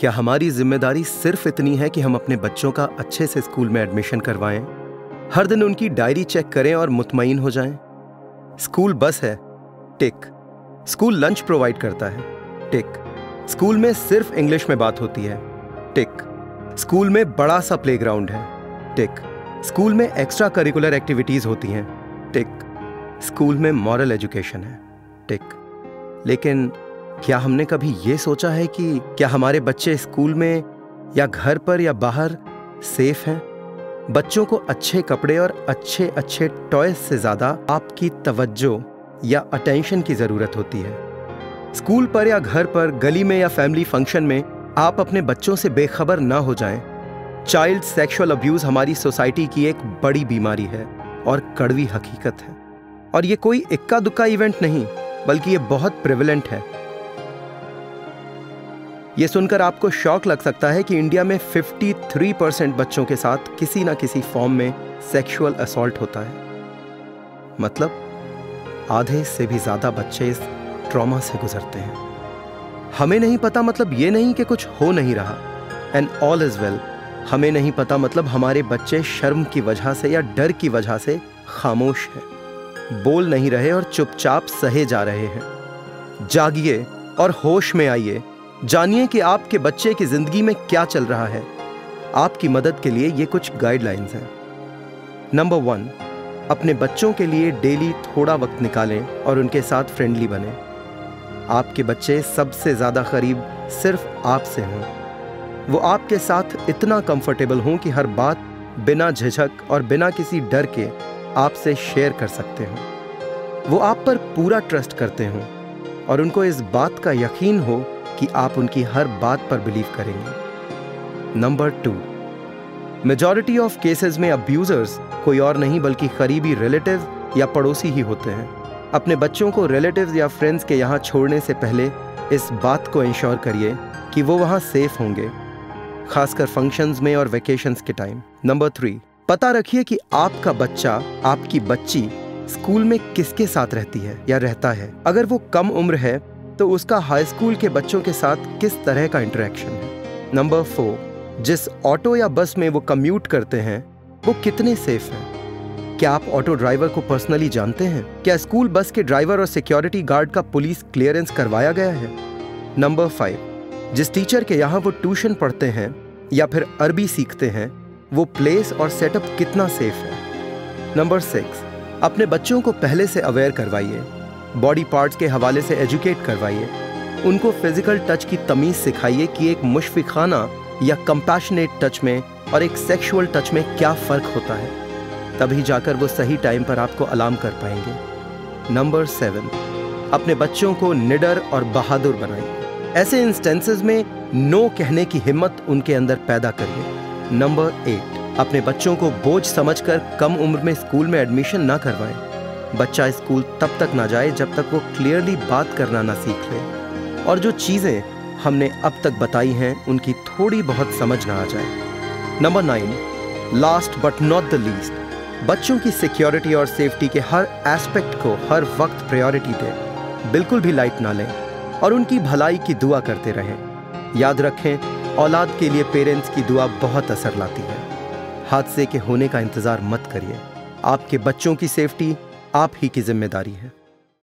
क्या हमारी ज़िम्मेदारी सिर्फ़ इतनी है कि हम अपने बच्चों का अच्छे से स्कूल में एडमिशन करवाएँ? हर दिन उनकी डायरी चेक करें और मुतमिन हो जाएँ। स्कूल बस है, टिक। स्कूल लंच प्रोवाइड करता है, टिक। स्कूल में सिर्फ़ इंग्लिश में बात होती है, टिक। स्कूल में बड़ा सा प्लेग्राउंड है, टिक। स्कूल में एक्स्ट्रा करिकुलर एक्टिविटीज़ होती हैं, टिक। स्कूल में मॉरल एजुकेशन है, टिक। लेकिन क्या हमने कभी ये सोचा है कि क्या हमारे बच्चे स्कूल में या घर पर या बाहर सेफ़ हैं? बच्चों को अच्छे कपड़े और अच्छे अच्छे टॉयज से ज़्यादा आपकी तवज्जो या अटेंशन की ज़रूरत होती है। स्कूल पर या घर पर, गली में या फैमिली फ़ंक्शन में आप अपने बच्चों से बेखबर ना हो जाएँ। चाइल्ड सेक्सुअल अब्यूज हमारी सोसाइटी की एक बड़ी बीमारी है और कड़वी हकीकत है। और ये कोई इक्का दुक्का इवेंट नहीं, बल्कि ये बहुत प्रिविलेंट है। ये सुनकर आपको शौक लग सकता है कि इंडिया में 53 परसेंट बच्चों के साथ किसी ना किसी फॉर्म में सेक्सुअल असॉल्ट होता है। मतलब आधे से भी ज़्यादा बच्चे इस ट्रॉमा से गुजरते हैं। हमें नहीं पता मतलब ये नहीं कि कुछ हो नहीं रहा। एंड ऑल इज़ वेल हमें नहीं पता मतलब हमारे बच्चे शर्म की वजह से या डर की वजह से खामोश हैं। बोल नहीं रहे और चुपचाप सहे जा रहे हैं। जागिए और होश में आइए। जानिए कि आपके बच्चे की ज़िंदगी में क्या चल रहा है। आपकी मदद के लिए ये कुछ गाइडलाइंस हैं। नंबर वन अपने बच्चों के लिए डेली थोड़ा वक्त निकालें और उनके साथ फ्रेंडली बने। आपके बच्चे सबसे ज़्यादा करीब सिर्फ़ आपसे हों। वो आपके साथ इतना कंफर्टेबल हों कि हर बात बिना झिझक और बिना किसी डर के आपसे शेयर कर सकते हों। वो आप पर पूरा ट्रस्ट करते हों और उनको इस बात का यकीन हो कि आप उनकी हर बात पर बिलीव करेंगे। Number two majority of cases में अब्यूजर्स कोई और नहीं बल्कि करीबी रिलेटिव या पड़ोसी ही होते हैं। अपने बच्चों को रिलेटिव्स या फ्रेंड्स के यहाँ छोड़ने से पहले इस बात को इंश्योर करिए कि वो वहाँ सेफ़ होंगे, खासकर फ़ंक्शंस में और वेकेशंस के टाइम नंबर थ्री पता रखिए कि आपका बच्चा, आपकी बच्ची स्कूल में किसके साथ रहती है या रहता है। अगर वो कम उम्र है तो उसका हाई स्कूल के बच्चों के साथ किस तरह का इंटरेक्शन है? नंबर फोर जिस ऑटो या बस में वो कम्यूट करते हैं, वो कितने सेफ़ हैं? क्या आप ऑटो ड्राइवर को पर्सनली जानते हैं? क्या स्कूल बस के ड्राइवर और सिक्योरिटी गार्ड का पुलिस क्लियरेंस करवाया गया है? नंबर फाइव जिस टीचर के यहाँ वो ट्यूशन पढ़ते हैं, या फिर अरबी सीखते हैं, वो प्लेस और सेटअप कितना सेफ़ है? नंबर सिक्स अपने बच्चों को पहले से अवेयर करवाइए। बॉडी पार्ट्स के हवाले से एजुकेट करवाइए। उनको फ़िज़िकल टच की तमीज सिखाइए कि एक मुशफिकाना या कंपैशनेट टच में और एक सेक्सुअल टच में क्या फ़र्क होता है। तभी जाकर वो सही टाइम पर आपको अलार्म कर पाएँगे। नंबर सेवन, अपने बच्चों को निडर और बहादुर बनाइए। ऐसे इंस्टेंसेस में नो कहने की हिम्मत उनके अंदर पैदा करिए। नंबर एट, अपने बच्चों को बोझ समझकर कम उम्र में स्कूल में एडमिशन ना करवाएँ। बच्चा स्कूल तब तक ना जाए जब तक वो क्लियरली बात करना ना सीख ले। और जो चीज़ें हमने अब तक बताई हैं, उनकी थोड़ी बहुत समझ ना आ जाए। Number nine last but not the least बच्चों की सिक्योरिटी और सेफ्टी के हर एस्पेक्ट को हर वक्त प्रायोरिटी दें। बिल्कुल भी लाइट ना लें और उनकी भलाई की दुआ करते रहें। याद रखें, औलाद के लिए पेरेंट्स की दुआ बहुत असर लाती है। हादसे के होने का इंतज़ार मत करिए। आपके बच्चों की सेफ्टी आप ही की ज़िम्मेदारी है।